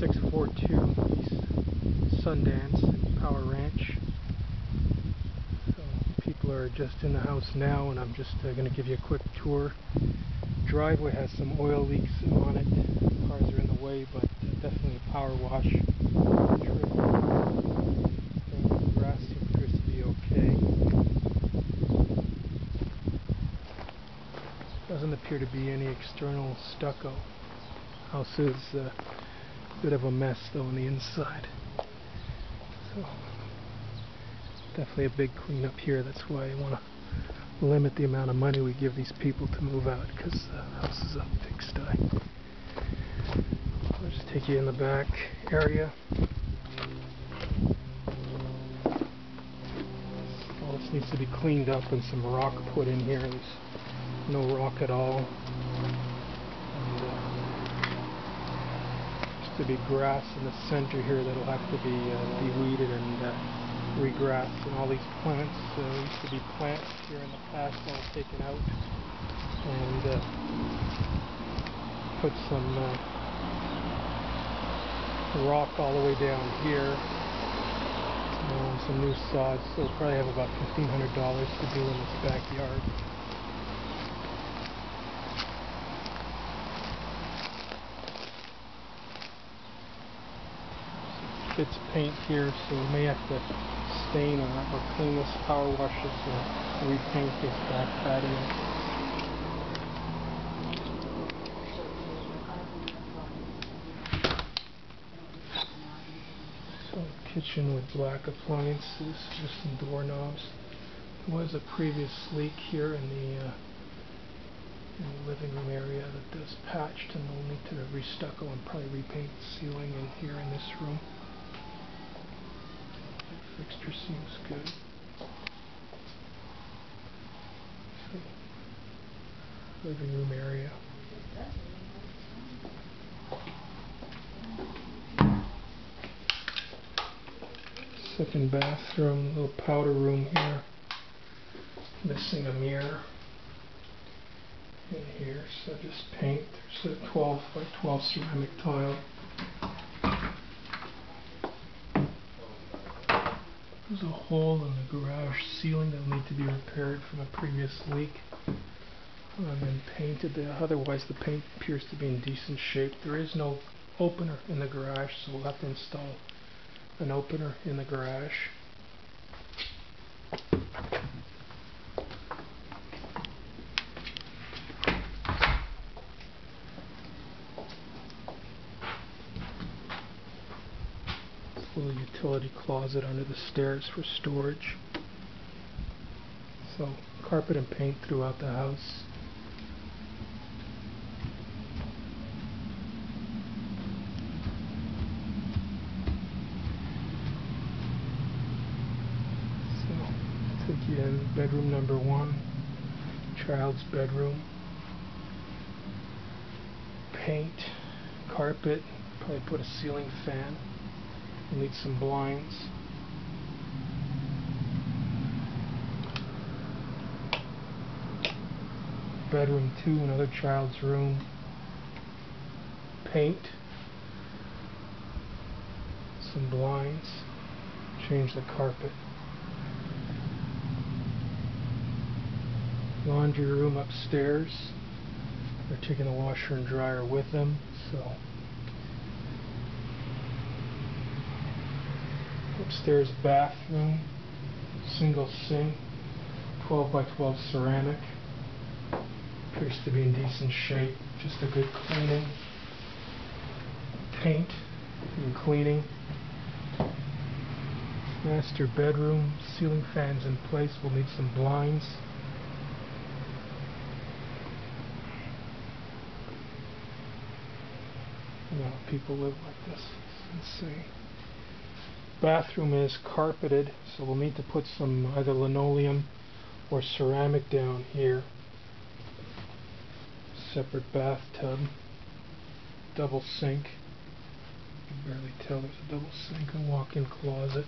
642 East Sundance Power Ranch. So people are just in the house now and I'm just uh, going to give you a quick tour. Driveway has some oil leaks on it. Cars are in the way but uh, definitely a power wash. Grass okay. Doesn't appear to be any external stucco. House is uh, bit of a mess though on the inside. So definitely a big cleanup here. That's why I want to limit the amount of money we give these people to move out because the house is a pigsty. I'll just take you in the back area. All this needs to be cleaned up and some rock put in here. There's no rock at all. And, uh, used to be grass in the center here that'll have to be uh, de-weeded and uh, regrassed. And all these plants uh, used to be plants here in the past all taken out and uh, put some uh, rock all the way down here. Um, some new sods, so we'll probably have about $1,500 to do in this backyard. Bits paint here, so we may have to stain or, or clean this power wash this or repaint this back patio. So kitchen with black appliances, just some doorknobs. There was a previous leak here in the, uh, in the living room area that does patched and we'll need to restucco and probably repaint the ceiling in here in this room. Seems good. Living room area. Second bathroom, little powder room here. Missing a mirror in here, so just paint. There's a 12 by 12 ceramic tile. There's a hole in the garage ceiling that will need to be repaired from a previous leak. And then painted there. Otherwise the paint appears to be in decent shape. There is no opener in the garage, so we'll have to install an opener in the garage. Little utility closet under the stairs for storage. So carpet and paint throughout the house. So take you in bedroom number one, child's bedroom. Paint, carpet, probably put a ceiling fan. Need some blinds. Bedroom 2, another child's room. Paint. Some blinds. Change the carpet. Laundry room upstairs. They're taking the washer and dryer with them, so upstairs bathroom, single sink, 12 by 12 ceramic. Appears to be in decent shape, just a good cleaning. Paint and cleaning. Master bedroom, ceiling fans in place, we'll need some blinds. Lot of people live like this, it's insane bathroom is carpeted, so we'll need to put some either linoleum or ceramic down here. Separate bathtub, double sink. You can barely tell there's a double sink, a walk-in closet.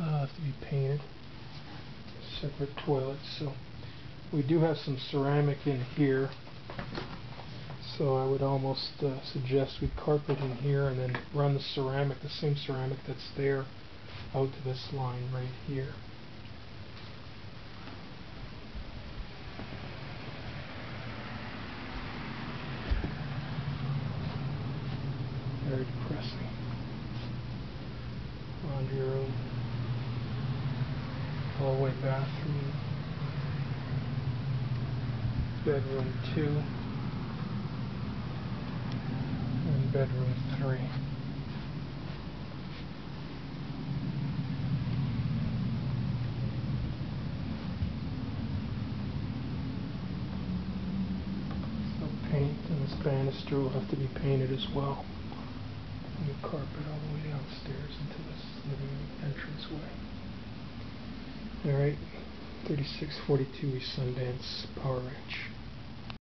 Uh, have to be painted. Separate toilets, so we do have some ceramic in here. So I would almost uh, suggest we carpet in here and then run the ceramic, the same ceramic that's there, out to this line right here. Very depressing. Laundry room. Hallway bathroom. Bedroom two. And bedroom three. So paint and this banister will have to be painted as well. New carpet all the way downstairs into this living room entranceway. Alright, 3642 East Sundance Power Ranch.